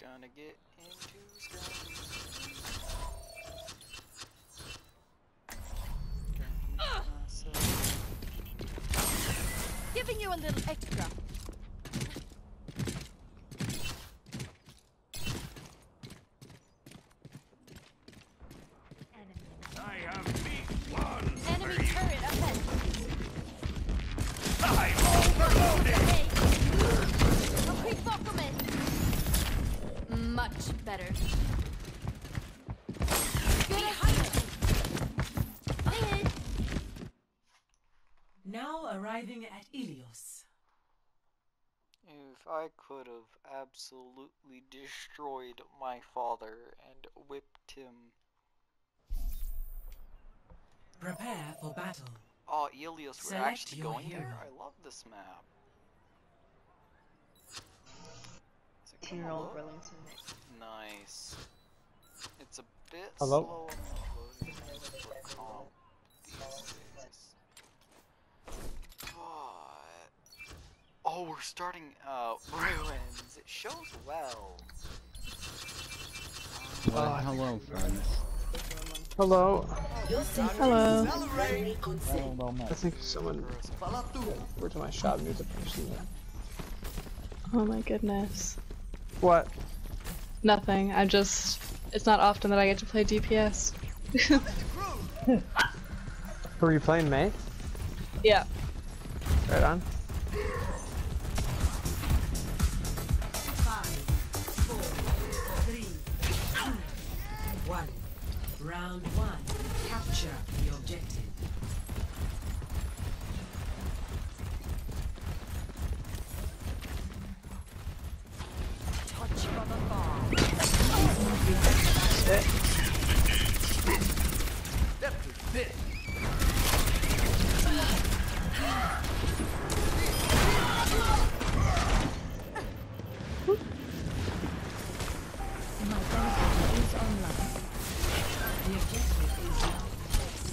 Gonna get into Skyrim. Gonna make myself- Giving you a little extra. I have meat one. Enemy turret ahead. I'm overloaded. Hey. A quick compliment. Much better. Now arriving at Ilios. If I could have absolutely destroyed my father and whipped him. Prepare for battle. Oh, Ilios, we're Select actually going there? hero. I love this map. Is it You're gonna all load? Burlington next. Nice. It's a bit Hello? slow on the loading for comp these days. But oh, we're starting uh ruins. It shows well. Well, hello, friends. Hello. Hello. I think someone. Where's my shop news a person? Oh my goodness. What? Nothing. I just. It's not often that I get to play DPS. Who are you playing, May? yeah. Right on. Five, four, three, two, one. Round one. Capture the objective. Touch from afar. The objective is now.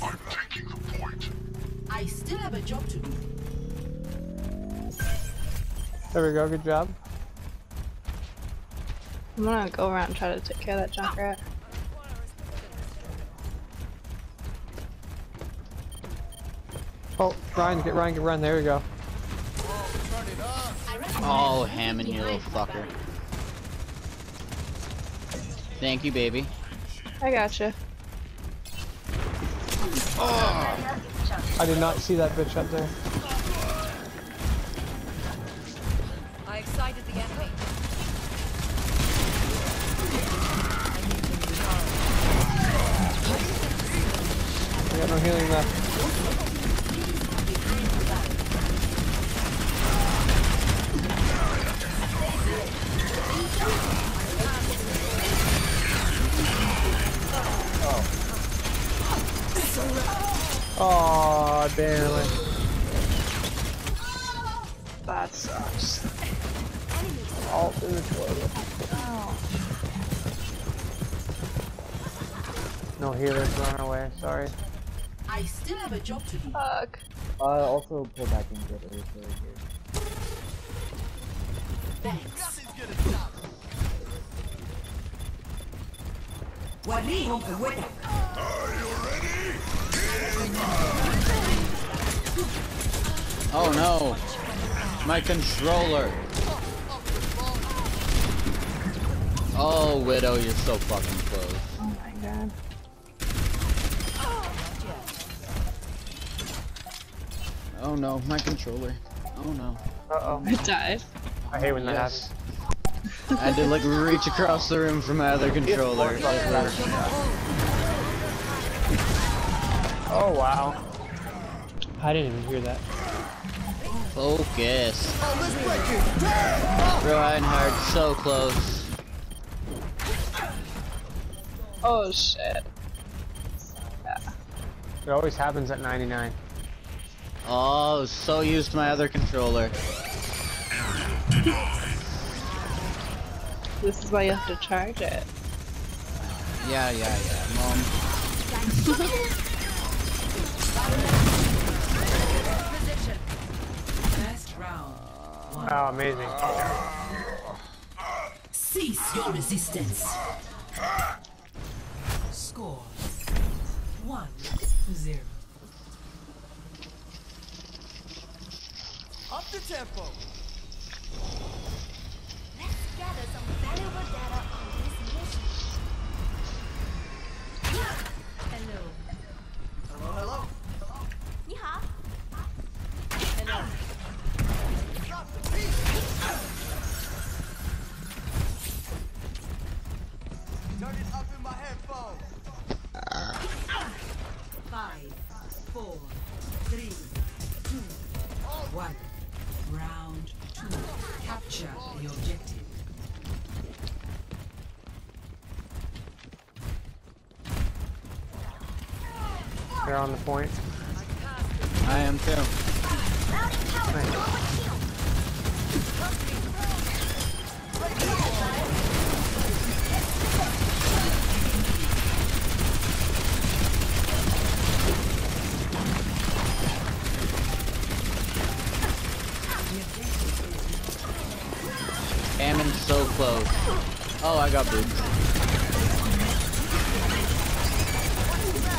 I'm taking the point. I still have a job to do. There we go. Good job. I'm gonna go around and try to take care of that Junkrat. Oh, Ryan, get Ryan, get Ryan. There we go. Oh, Hammond, you little fucker. Thank you, baby. I gotcha. Ah. I did not see that bitch up there. I excited the enemy. I got no healing left. Barely. That sucks. All through the toilet. No healers run away, sorry. I still have a job to do. Fuck. Uh, also pull back and get it really good. Thanks. Wali, are you ready? Give! Oh no! My controller! Oh, Widow, you're so fucking close. Oh my god. Oh no, my controller. Oh no. Uh oh. I died. I hate when that Yes. I had to like reach across the room for my other controller. Oh wow. I didn't even hear that. Focus. Reinhardt, so close. Oh shit. It always happens at 99. Oh, so used my other controller. This is why you have to charge it. Yeah, yeah, yeah. Mom. First round. Oh, amazing. Cease your resistance. Score one to zero. Up the tempo. Let's gather some valuable data On the point. I am too. Ammon's so close. Oh, I got boots.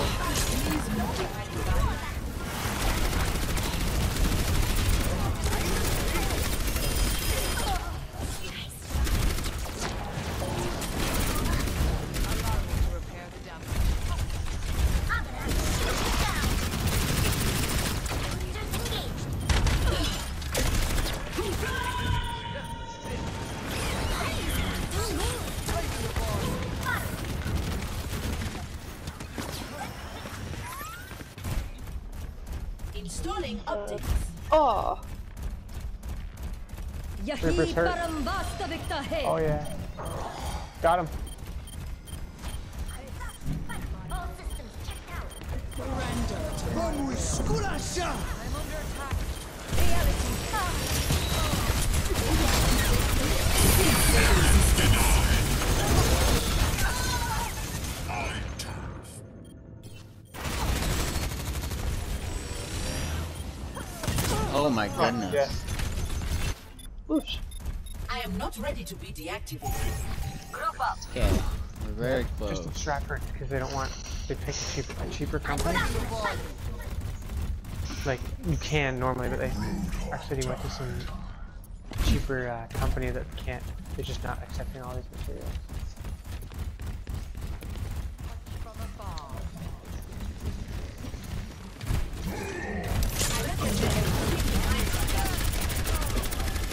the Installing updates. Oh, Reaper's hurt. Oh yeah. Got him. All Oh my goodness. Yeah. whoosh. I am not ready to be deactivated. Okay, we're very close. Just close. distract her because they don't want. They pick a cheaper, a cheaper company. Like you can normally, but they our city went to some cheaper uh, company that can't. They're just not accepting all these materials.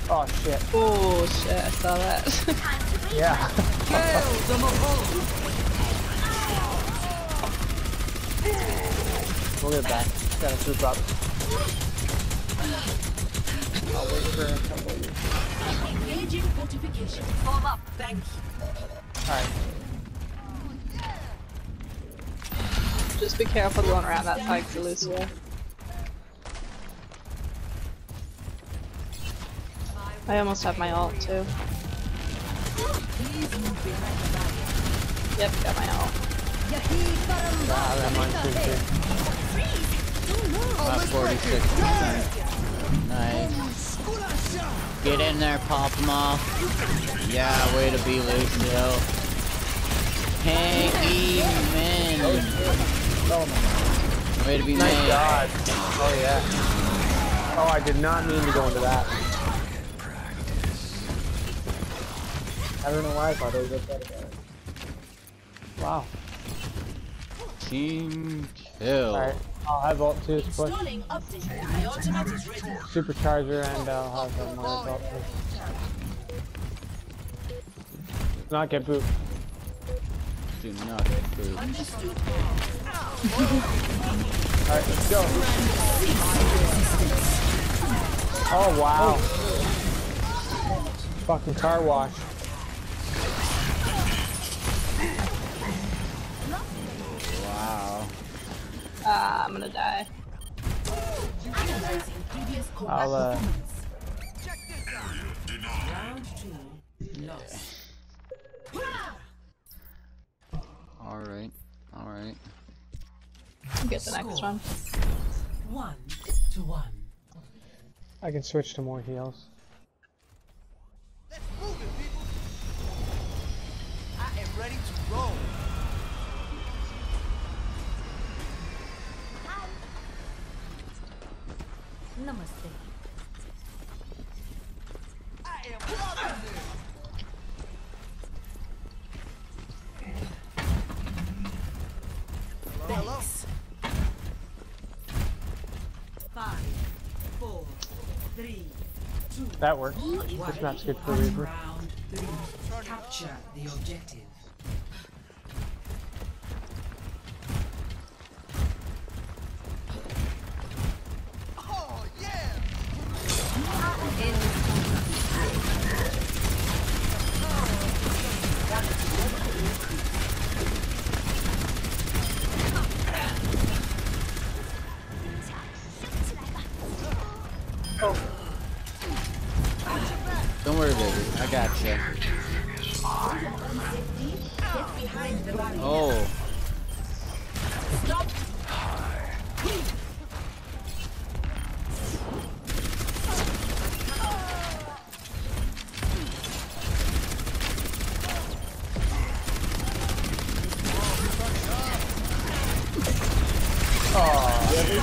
Oh shit. Oh shit, I saw that. Yeah. Kill the Mahal. we'll get back. Gotta group up. I'll wait for a couple of years. Engaging fortification. Form up. Thank you. Alright. Just be careful going around that side, Lucio. I almost have my ult too. Yep, got my ult. Ah, that mine's good too. About 46%. Nice. Get in there, pop them off. Yeah, way to be loose, Lucio. Hanging man. Way to be Nice man. God. Oh yeah. Oh, I did not mean to go into that. I don't know why I thought it was upset about it. Wow. Team kill. Alright. I'll have ult too. Push. Installing update. My ultimate is ready. Supercharger and I'll have um, my ult too. Not get boot. Do not get food. Alright, let's go. Oh wow. Fucking car wash. Ah, I'm gonna die. Analyzing previous combat I'll uh performance. Round two. Lost. Alright. Alright. Get the next one. One to one. I can switch to more heals. Let's move it, people. I am ready to roll. Namaste. I am loving this. Hello, hello. Thanks. Five, four, three, two. That works. This map's good for Reaper. Capture the objective. Don't Oh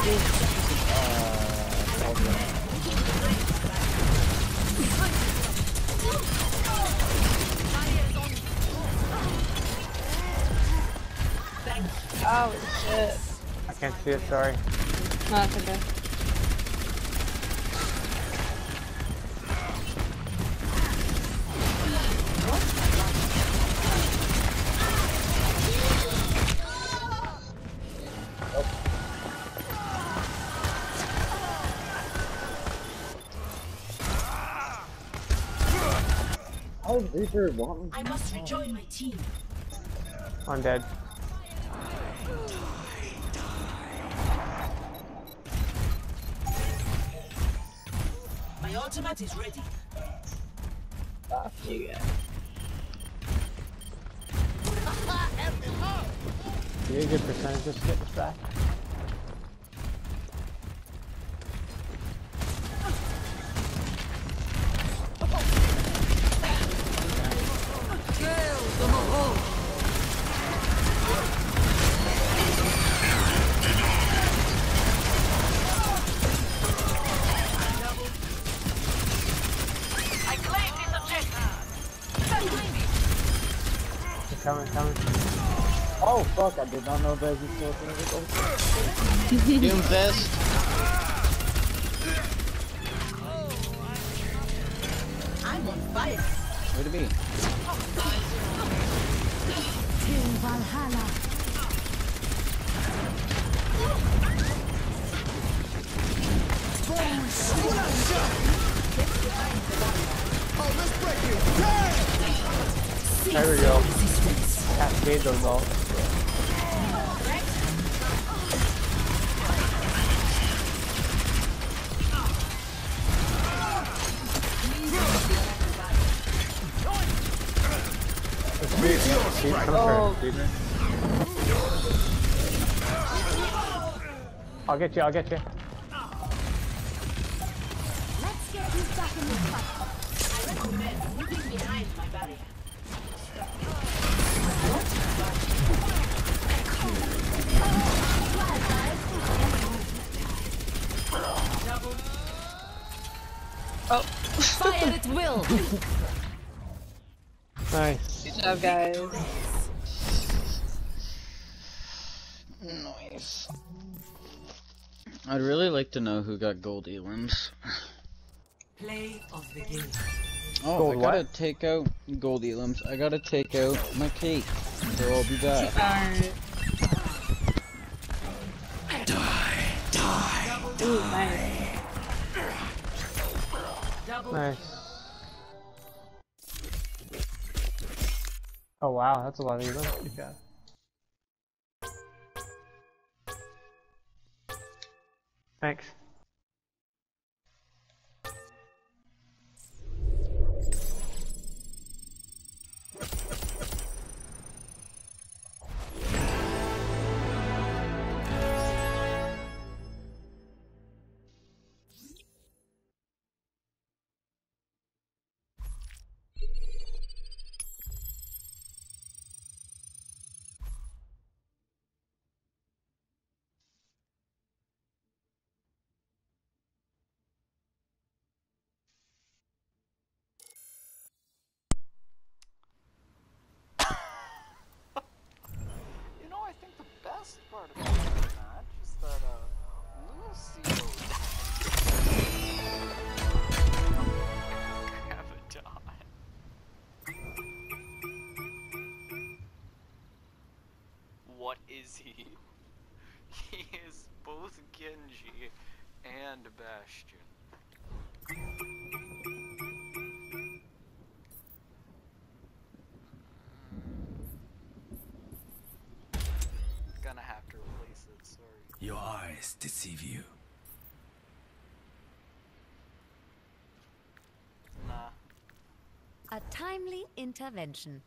shit. I can't see it, sorry. No, that's okay. Reaper want I must rejoin my team. I'm dead. My ultimate is ready. Fuck you guys. You get a good percentage just to get this back. Fuck, I did not know that he still thing was Doom Fist. I'm on fire. Where to be? Till Valhalla. Oh, let's break it. Damn. There we go. Cascade those all. Oh. I'll get you, I'll get you. Let's get you back in the fight. I recommend moving behind my barrier. Oh. Fire at will. Nice. Good job, guys. Nice. I'd really like to know who got gold elims. Play of the game. Oh, Gold I gotta what? take out gold elims. I gotta take out my cake. So I'll be back. Alright. Ooh, nice. Double Nice. Oh wow, that's a lot of evil. Good job. Thanks. What is he? He is both Genji and Bastion. Gonna have to replace it, sorry. Your eyes deceive you. Nah. A timely intervention.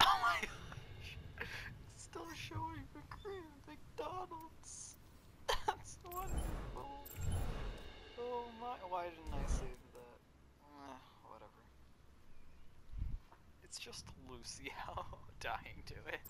Oh my gosh! It's still showing the cream McDonald's. That's wonderful. Oh my! Why didn't I save that? Eh, whatever. It's just Lucio dying to it.